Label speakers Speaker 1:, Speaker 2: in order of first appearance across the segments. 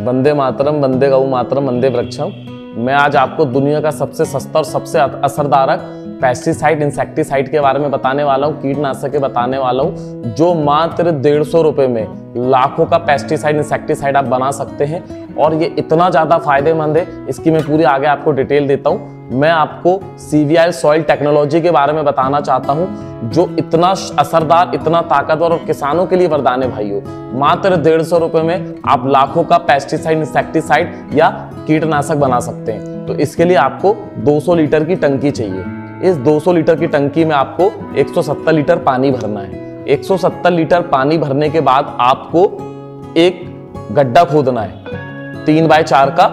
Speaker 1: वंदे मातरम, वंदे गऊ मातरम, वंदे वृक्षम। मैं आज आपको दुनिया का सबसे सस्ता और सबसे असरदारक पेस्टिसाइड इंसेक्टिसाइड के बारे में बताने वाला हूँ, कीटनाशक के बताने वाला हूँ, जो मात्र डेढ़ सौ रुपये में लाखों का पेस्टिसाइड इंसेक्टिसाइड आप बना सकते हैं और ये इतना ज़्यादा फ़ायदेमंद है, इसकी मैं पूरी आगे आपको डिटेल देता हूँ। मैं आपको सीवीआई सॉइल टेक्नोलॉजी के बारे में बताना चाहता हूँ, जो इतना असरदार, इतना ताकतवर और किसानों के लिए वरदान है भाइयों। मात्र डेढ़ सौ रुपये में आप लाखों का पेस्टिसाइड इंसेक्टिसाइड या कीटनाशक बना सकते हैं। तो इसके लिए आपको 200 लीटर की टंकी चाहिए। इस 200 लीटर की टंकी में आपको 170 लीटर पानी भरना है। 170 लीटर पानी भरने के बाद आपको एक गड्ढा खोदना है, तीन बाय चार का,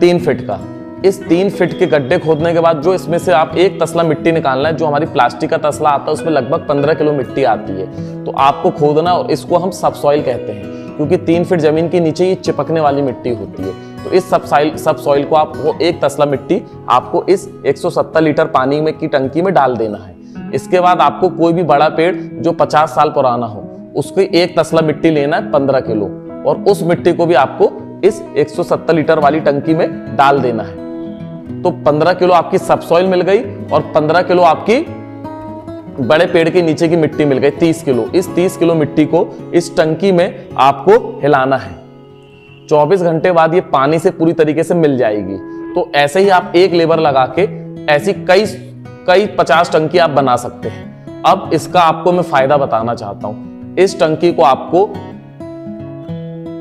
Speaker 1: तीन फिट का। इस तीन फिट के गड्ढे खोदने के बाद जो इसमें से आप एक तसला मिट्टी निकालना है, जो हमारी प्लास्टिक का तसला आता है, उसमें लगभग पंद्रह किलो मिट्टी आती है। तो आपको खोदना और इसको हम सब सॉइल कहते हैं, क्योंकि तीन फिट ज़मीन के नीचे ये चिपकने वाली मिट्टी होती है। तो इस सब सॉइल सब सॉइल को आप वो एक तसला मिट्टी आपको इस 170 लीटर पानी में की टंकी में डाल देना है। इसके बाद आपको कोई भी बड़ा पेड़ जो 50 साल पुराना हो, उसकी एक तसला मिट्टी लेना है 15 किलो। और उस मिट्टी को भी आपको इस 170 लीटर वाली टंकी में डाल देना है। तो 15 किलो आपकी सबसॉइल मिल गई और 15 किलो आपकी बड़े पेड़ के नीचे की मिट्टी मिल गई 30 किलो। इस 30 किलो मिट्टी को इस टंकी में आपको हिलाना है। 24 घंटे बाद ये पानी से पूरी तरीके से मिल जाएगी। तो ऐसे ही आप एक लेबर लगा के ऐसी कई कई पचास टंकी आप बना सकते हैं। अब इसका आपको मैं फ़ायदा बताना चाहता हूँ। इस टंकी को आपको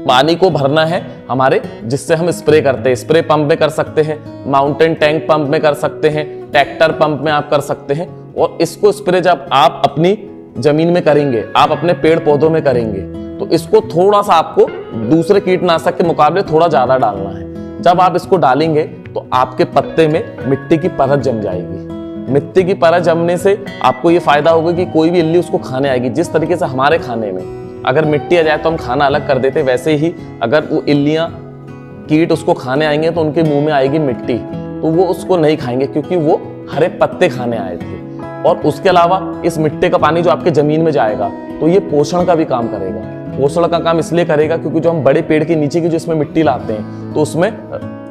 Speaker 1: पानी को भरना है हमारे, जिससे हम स्प्रे करते हैं। स्प्रे पंप में कर सकते हैं, माउंटेन टैंक पंप में कर सकते हैं, ट्रैक्टर पंप में आप कर सकते हैं। और इसको स्प्रे जब आप अपनी ज़मीन में करेंगे, आप अपने पेड़ पौधों में करेंगे तो इसको थोड़ा सा आपको दूसरे कीटनाशक के मुकाबले थोड़ा ज़्यादा डालना है। जब आप इसको डालेंगे तो आपके पत्ते में मिट्टी की परत जम जाएगी। मिट्टी की परत जमने से आपको ये फ़ायदा होगा कि कोई भी इल्ली उसको खाने आएगी, जिस तरीके से हमारे खाने में। अगर मिट्टी आ जाए तो हम खाना अलग कर देते, वैसे ही अगर वो इल्लियाँ, कीट उसको खाने आएँगे तो उनके मुँह में आएगी मिट्टी तो वो उसको नहीं खाएँगे क्योंकि वो हरे पत्ते खाने आए थे। और उसके अलावा इस मिट्टी का पानी जो आपके ज़मीन में जाएगा तो ये पोषण का भी काम करेगा। पोषण का काम इसलिए करेगा क्योंकि जो हम बड़े पेड़ के नीचे की जो इसमें मिट्टी लाते हैं तो उसमें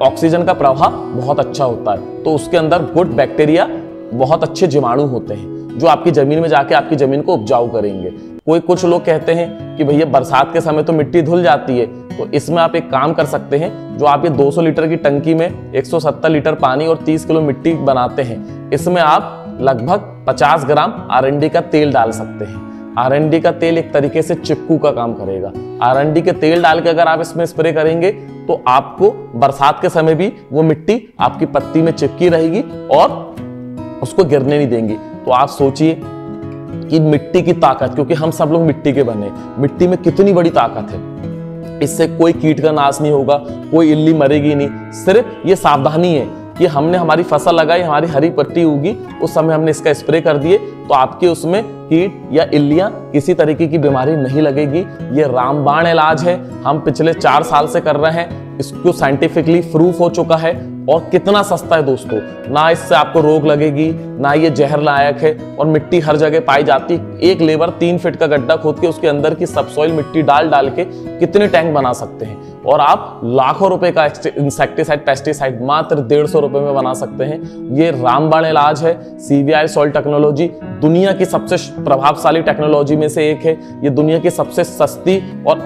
Speaker 1: ऑक्सीजन का प्रवाह बहुत अच्छा होता है। तो उसके अंदर गुड बैक्टीरिया बहुत अच्छे जीवाणु होते हैं, जो आपकी ज़मीन में जाके आपकी ज़मीन को उपजाऊ करेंगे। कोई कुछ लोग कहते हैं कि भैया, बरसात के समय तो मिट्टी धुल जाती है तो इसमें आप एक काम कर सकते हैं, जो आप ये 200 लीटर की टंकी में 170 लीटर पानी और 30 किलो मिट्टी बनाते हैं, इसमें आप लगभग 50 ग्राम आर का तेल डाल सकते हैं। आर का तेल एक तरीके से चिपकू का काम करेगा। आर के तेल डाल के अगर आप इसमें स्प्रे करेंगे तो आपको बरसात के समय भी वो मिट्टी आपकी पत्ती में चिपकी रहेगी और उसको गिरने नहीं देंगे। तो आप सोचिए कि मिट्टी की ताकत, क्योंकि हम सब लोग मिट्टी के बने, मिट्टी में कितनी बड़ी ताकत है। इससे कोई कीट का नाश नहीं होगा, कोई इल्ली मरेगी नहीं। सिर्फ़ ये सावधानी है कि हमने हमारी फ़सल लगाई, हमारी हरी पट्टी उगी, उस समय हमने इसका स्प्रे कर दिए तो आपके उसमें कीट या इल्लियाँ किसी तरीके की बीमारी नहीं लगेगी। ये रामबाण इलाज है। हम पिछले चार साल से कर रहे हैं इसको साइंटिफिकली प्रूफ हो चुका है और कितना सस्ता है दोस्तों। ना इससे आपको रोग लगेगी, ना ये जहर लायक है और मिट्टी हर जगह पाई जाती है। एक लेबर तीन फीट का गड्ढा खोद के उसके अंदर की सबसॉइल मिट्टी डाल डाल के कितने टैंक बना सकते हैं। और आप लाखों रुपए का इंसेक्टिसाइड पेस्टिसाइड मात्र डेढ़ सौ रुपए में बना सकते हैं। ये रामबाण इलाज है सीबीआई सॉइल टेक्नोलॉजी दुनिया की सबसे प्रभावशाली टेक्नोलॉजी में से एक है। ये दुनिया की सबसे सस्ती और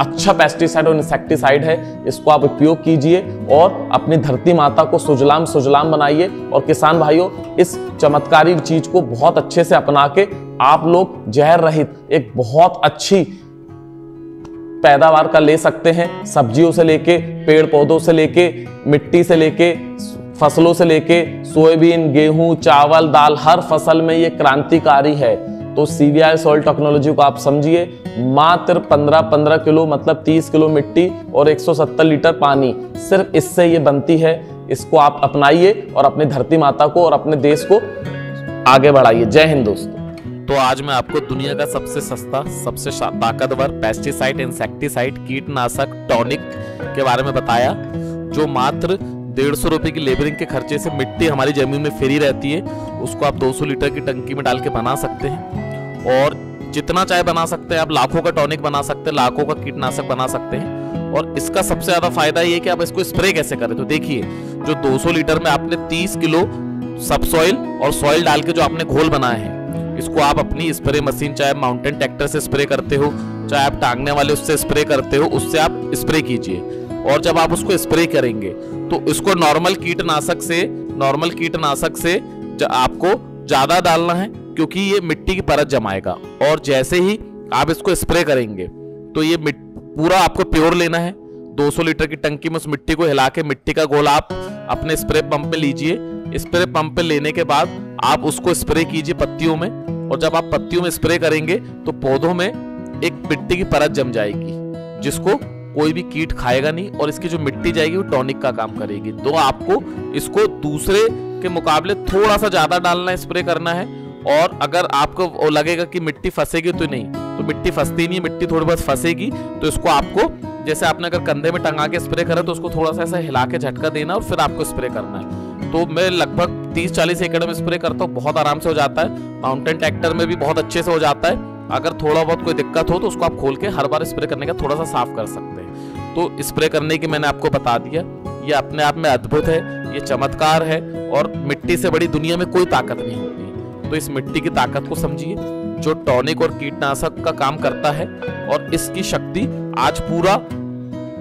Speaker 1: अच्छा पेस्टिसाइड और इंसेक्टिसाइड है। इसको आप उपयोग कीजिए और अपनी धरती माता को सुजलाम सुजलाम बनाइए। और किसान भाइयों, इस चमत्कारी चीज़ को बहुत अच्छे से अपना के आप लोग जहर रहित एक बहुत अच्छी पैदावार का ले सकते हैं। सब्जियों से लेके, पेड़ पौधों से लेके, मिट्टी से लेके फ़सलों से लेके सोयाबीन, गेहूँ, चावल, दाल, हर फ़सल में ये क्रांतिकारी है। तो सीवीआई सॉइल टेक्नोलॉजी को आप समझिए, मात्र 15-15 किलो मतलब 30 किलो मिट्टी और 170 लीटर पानी, सिर्फ़ इससे ये बनती है। इसको आप अपनाइए और अपनी धरती माता को और अपने देश को आगे बढ़ाइए। जय हिंद दोस्तों।
Speaker 2: तो आज मैं आपको दुनिया का सबसे सस्ता, सबसे ताकतवर पेस्टिसाइड इंसेक्टिसाइड कीटनाशक टॉनिक के बारे में बताया, जो मात्र डेढ़ सौ रुपए की लेबरिंग के खर्चे से मिट्टी हमारी ज़मीन में फ्री रहती है, उसको आप 200 लीटर की टंकी में डाल के बना सकते हैं। और जितना चाय बना सकते हैं, आप लाखों का टॉनिक बना सकते हैं, लाखों का कीटनाशक बना सकते हैं। और इसका सबसे ज़्यादा फ़ायदा ये कि आप इसको स्प्रे कैसे करें? तो देखिए, जो 200 लीटर में आपने 30 किलो सब सॉइल और सॉइल डाल के जो आपने घोल बनाया है, इसको आप अपनी स्प्रे मशीन चाहे माउंटेन ट्रैक्टर से स्प्रे करते हो, चाहे आप टांगने वाले उससे स्प्रे करते हो, उससे आप स्प्रे कीजिए। और जब आप उसको स्प्रे करेंगे तो इसको नॉर्मल कीटनाशक से नॉर्मल कीटनाशक से आपको ज़्यादा डालना है, क्योंकि ये मिट्टी की परत जमाएगा। और जैसे ही आप इसको स्प्रे करेंगे तो ये पूरा आपको प्योर लेना है। 200 लीटर की टंकी में उस मिट्टी को हिला के, मिट्टी का गोला आप अपने स्प्रे पंप पे लीजिए। स्प्रे पंप पे लेने के बाद आप उसको स्प्रे कीजिए पत्तियों में। और जब आप पत्तियों में स्प्रे करेंगे तो पौधों में एक मिट्टी की परत जम जाएगी, जिसको कोई भी कीट खाएगा नहीं और इसकी जो मिट्टी जाएगी वो टॉनिक का काम करेगी। तो आपको इसको दूसरे के मुकाबले थोड़ा सा ज़्यादा डालना, स्प्रे करना है और अगर आपको लगेगा कि मिट्टी फंसेगी तो नहीं तो मिट्टी फंसती नहीं मिट्टी थोड़ी बहुत फंसेगी तो इसको आपको जैसे आपने अगर कंधे में टंगा के स्प्रे करा तो उसको थोड़ा सा ऐसा हिला के झटका देना और फिर आपको स्प्रे करना है। तो मैं लगभग 30-40 एकड़ में स्प्रे करता हूँ, बहुत आराम से हो जाता है। माउंटेन ट्रैक्टर में भी बहुत अच्छे से हो जाता है। अगर थोड़ा बहुत कोई दिक्कत हो तो उसको आप खोल के हर बार स्प्रे करने का थोड़ा सा साफ़ कर सकते हैं। तो स्प्रे करने की मैंने आपको बता दिया ये अपने आप में अद्भुत है, ये चमत्कार है और मिट्टी से बड़ी दुनिया में कोई ताकत नहीं होती तो इस मिट्टी की ताकत को समझिए, जो टॉनिक और कीटनाशक का काम करता है और इसकी शक्ति आज पूरा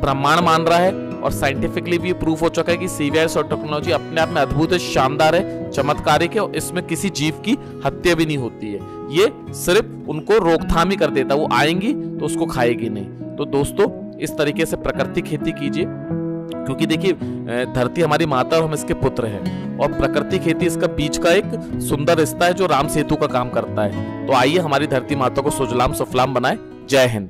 Speaker 2: ब्रह्मांड मान रहा है और साइंटिफिकली भी प्रूफ हो चुका है कि सीवीआर और टेक्नोलॉजी अपने आप में अद्भुत है, शानदार है, चमत्कारिक है और इसमें किसी जीव की हत्या भी नहीं होती है। ये सिर्फ़ उनको रोकथाम ही कर देता है, वो आएँगी तो उसको खाएगी नहीं। तो दोस्तों इस तरीके से प्रकृति खेती कीजिए। क्योंकि देखिए धरती हमारी माता और हम इसके पुत्र हैं। और प्रकृति खेती इसका बीच का एक सुंदर रिश्ता है जो राम सेतु का काम करता है। तो आइए हमारी धरती माता को सुजलाम सुफलाम बनाए। जय हिंद।